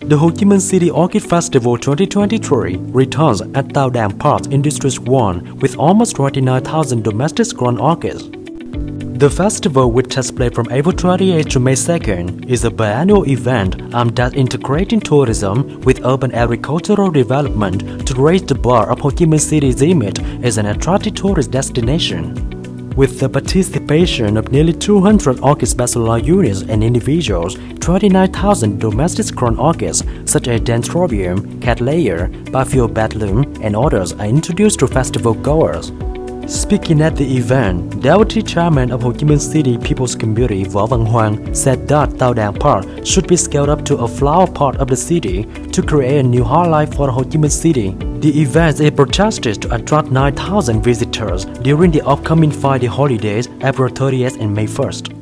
The Ho Chi Minh City Orchid Festival 2023 returns at Tao Dan Park in District 1 with almost 29,000 domestic grown orchids. The festival, which takes place from April 28 to May 2nd, is a biannual event aimed at integrating tourism with urban agricultural development to raise the bar of Ho Chi Minh City's image as an attractive tourist destination. With the participation of nearly 200 orchid specialized units and individuals, 29,000 domestic grown orchids such as Dendrobium, Cattleya, Paphiopedilum, and others are introduced to festival goers. Speaking at the event, Deputy Chairman of Ho Chi Minh City People's Committee Võ Văn Hoan said that Tao Dan Park should be scaled up to a flower part of the city to create a new highlight for Ho Chi Minh City. The event is projected to attract 9,000 visitors during the upcoming five-day holidays April 30th and May 1st.